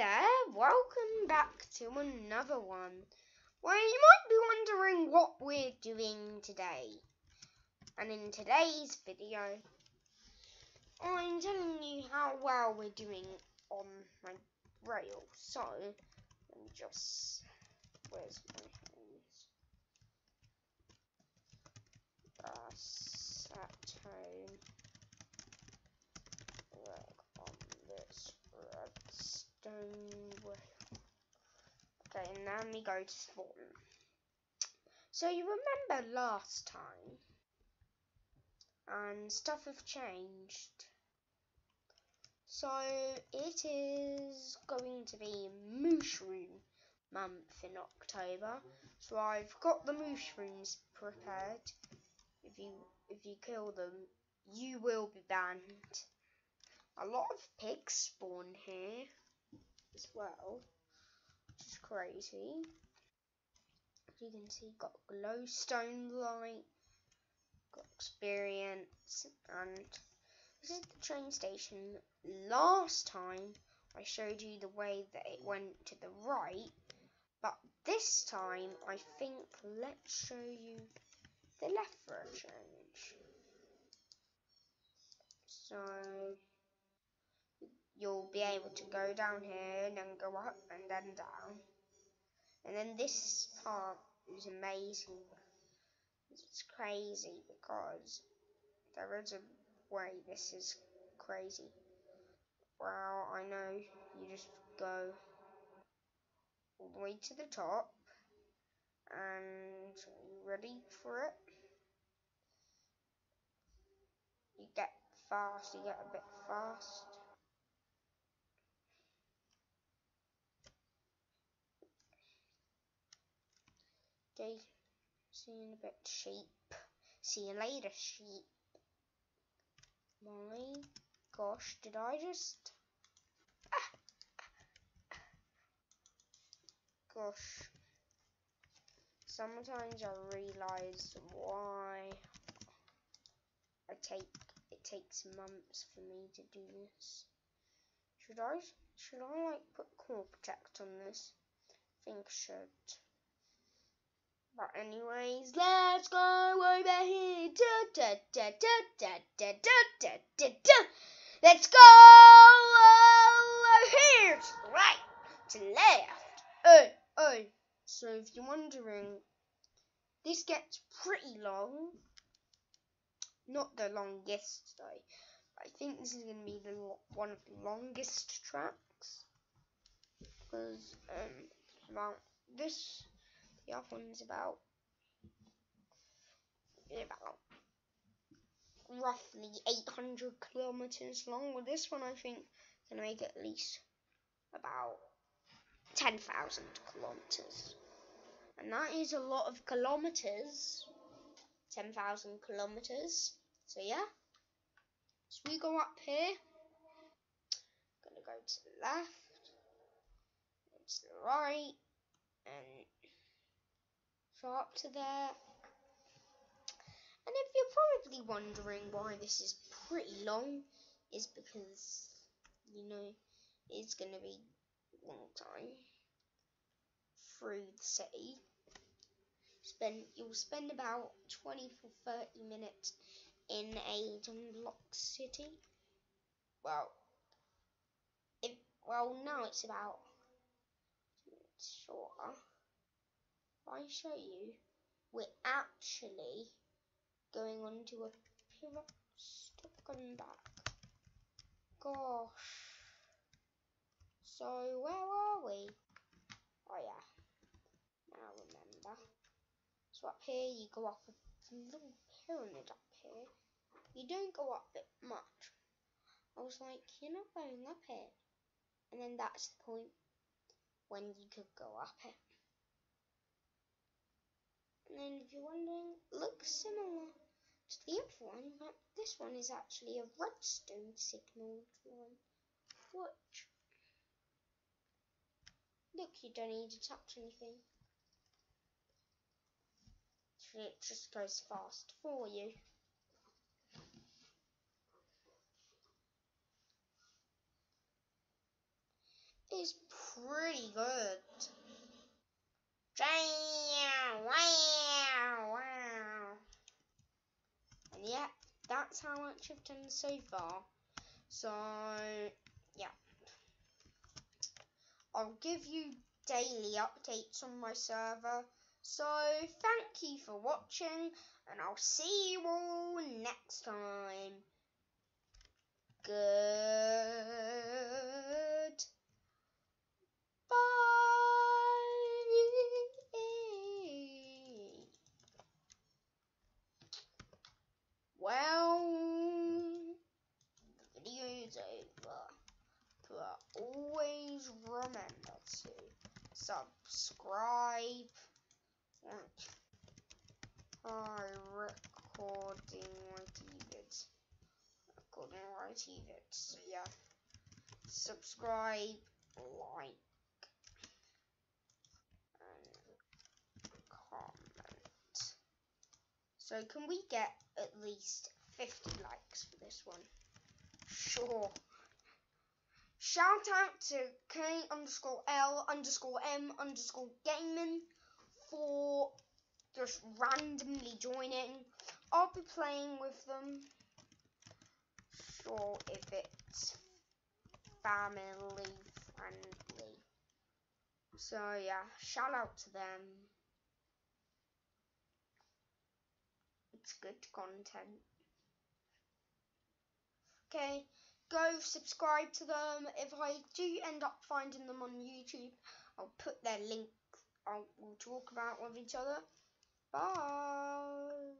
there, welcome back to another one. Well, you might be wondering what we're doing today. And in today's video, I'm telling you how well we're doing on my rail. So, let me just, where's my hands? Uh, That's at home. Work on this redstone rail. Okay, and now we go to spawn. So you remember last time, and stuff have changed. So it is going to be mushroom month in October. So I've got the mushrooms prepared. If you if you kill them, you will be banned. A lot of pigs spawn here as well, is crazy. You can see, got glowstone light, got experience, and this is the train station. Last time I showed you the way that it went to the right, but this time I think let's show you the left for a change. So you'll be able to go down here and then go up and then down. And then this part is amazing. It's crazy because there is a way this is crazy. Well, I know you just go all the way to the top and ready for it? You get fast, you get a bit fast. Okay, see you in a bit, sheep. See you later, sheep. My gosh, did I just... Gosh. Sometimes I realise why I take it takes months for me to do this. Should I should I like put CoreProtect on this? I think I should. But anyways, let's go over here. Let's go over here to the right, to the left. Oh, oh. So if you're wondering, this gets pretty long. Not the longest though. I think this is going to be the one of the longest tracks because um, about this the other one's about about roughly 800 kilometers long. With this one, I think gonna make at least about 10,000 kilometers, and that is a lot of kilometers. 10,000 kilometers. So yeah. So we go up here. Gonna go to the left, to the right, and to there. And if you're probably wondering why this is pretty long, is because, you know, it's going to be a long time through the city. Spend You'll spend about 20 for 30 minutes in a unlocked city. Well, if, well, now it's about, shorter. I show you, we're actually going on to a pivot. Stop going back. Gosh. So where are we? Oh yeah. Now remember. So up here you go up a little pyramid up here. You don't go up it much. I was like, you're not going up it. And then that's the point when you could go up it. And if you're wondering, looks similar to the other one, but this one is actually a redstone signaled one. Watch. Look, you don't need to touch anything. It just goes fast for you. It's pretty good wow. And yeah, that's how much I've done so far. So, yeah. I'll give you daily updates on my server. So, thank you for watching, and I'll see you all next time. Good. Well, the video is uh, over, but always remember to subscribe. I recording my TVids. Recording my TVids. So yeah, subscribe, like, and comment. So can we get at least 50 likes for this one? Sure. Shout out to K underscore L underscore M underscore gaming for just randomly joining. I'll be playing with them. Sure, if it's family friendly. So yeah, shout out to them. It's good content. Okay, go subscribe to them. If I do end up finding them on YouTube, I'll put their link. I'll we'll talk about with each other. Bye.